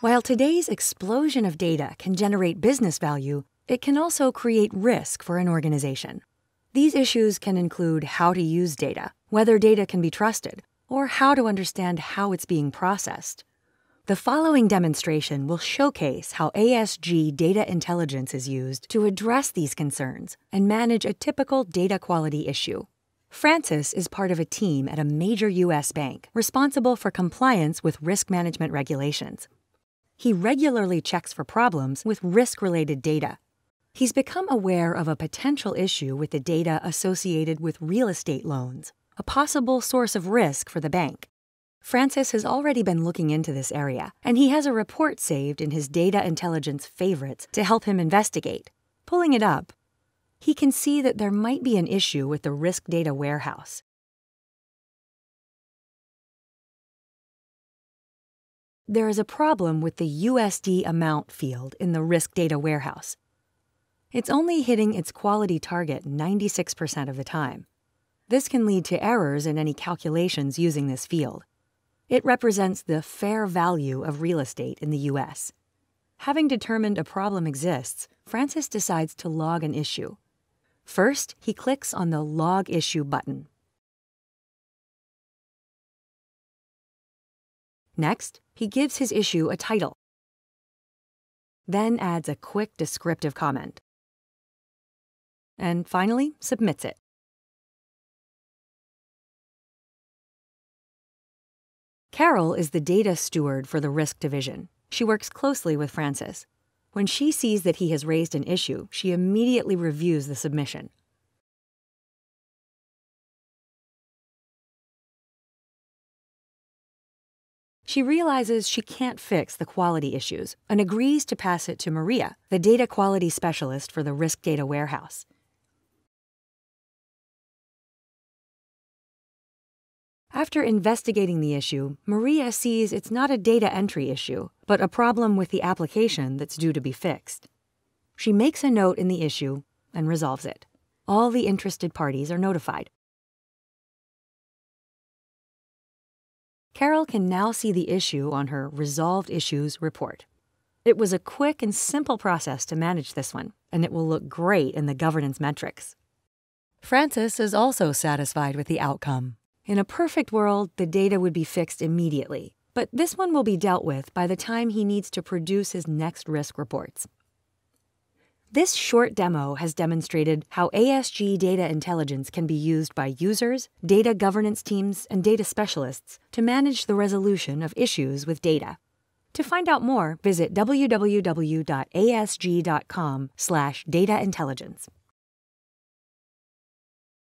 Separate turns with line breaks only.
While today's explosion of data can generate business value, it can also create risk for an organization. These issues can include how to use data, whether data can be trusted, or how to understand how it's being processed. The following demonstration will showcase how ASG data intelligence is used to address these concerns and manage a typical data quality issue. Francis is part of a team at a major U.S. bank responsible for compliance with risk management regulations. He regularly checks for problems with risk related data. He's become aware of a potential issue with the data associated with real estate loans, a possible source of risk for the bank. Francis has already been looking into this area, and he has a report saved in his data intelligence favorites to help him investigate. Pulling it up, he can see that there might be an issue with the risk data warehouse. There is a problem with the USD amount field in the risk data warehouse. It's only hitting its quality target 96% of the time. This can lead to errors in any calculations using this field. It represents the fair value of real estate in the US. Having determined a problem exists, Francis decides to log an issue. First, he clicks on the Log Issue button. Next, he gives his issue a title, then adds a quick descriptive comment, and finally submits it. Carol is the data steward for the risk division. She works closely with Francis. When she sees that he has raised an issue, she immediately reviews the submission. She realizes she can't fix the quality issues and agrees to pass it to Maria, the data quality specialist for the Risk Data Warehouse. After investigating the issue, Maria sees it's not a data entry issue, but a problem with the application that's due to be fixed. She makes a note in the issue and resolves it. All the interested parties are notified. Carol can now see the issue on her Resolved Issues report. It was a quick and simple process to manage this one, and it will look great in the governance metrics. Francis is also satisfied with the outcome. In a perfect world, the data would be fixed immediately, but this one will be dealt with by the time he needs to produce his next risk reports. This short demo has demonstrated how ASG data intelligence can be used by users, data governance teams, and data specialists to manage the resolution of issues with data. To find out more, visit www.asg.com/dataintelligence.